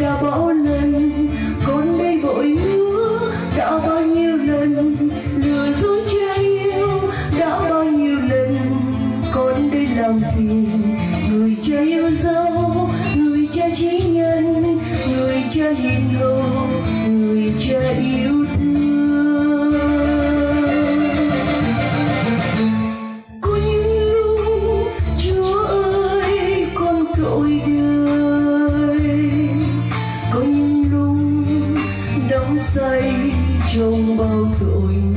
đã bao lần con đây bội nhớ đã bao nhiêu lần, lừa dối cha yêu. Đã bao nhiêu lần con đây làm phiền. Người cha yêu dấu, người cha chính nhân. Người cha hiền hậu người cha yêu bao tội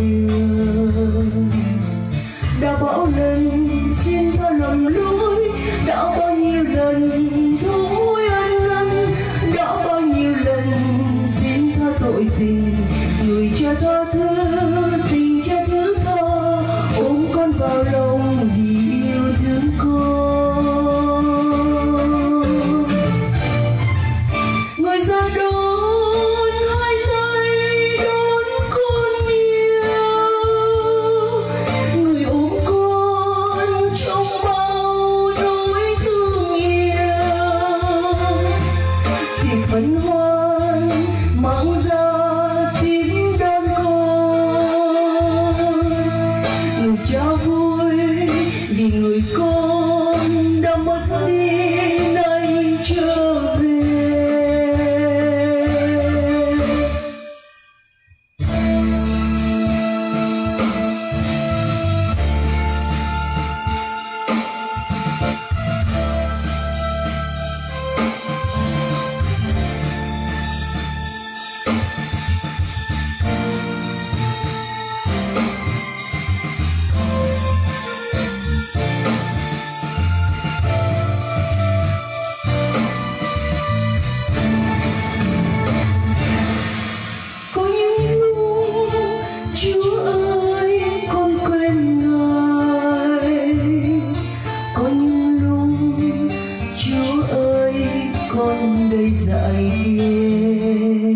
con đây dạy ghê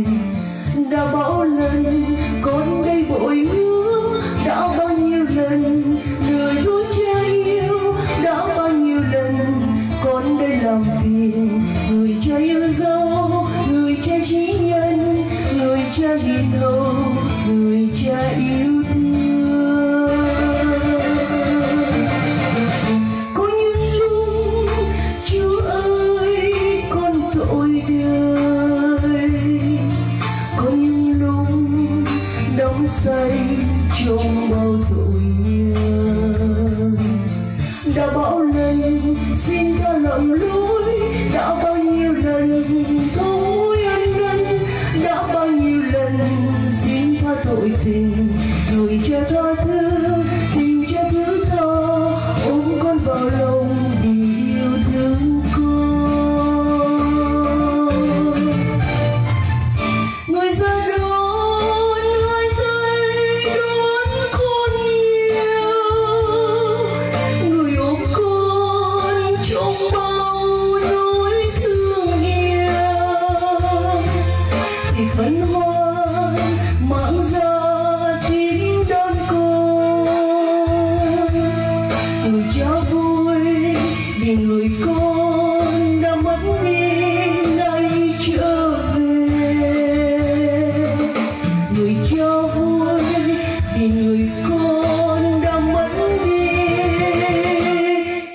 đã bao lần con đây bội hứa đã bao nhiêu lần lừa dối cha yêu, đã bao nhiêu lần con đây làm phiền người cha yêu dấu, người cha trí nhân, người cha hiền hậu, người cha yêu trong bao tội nghiêng đã bao lần xin ta lầm lỗi, đã bao nhiêu lần tôi ăn năn đã bao nhiêu lần xin tha tội tình.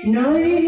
night.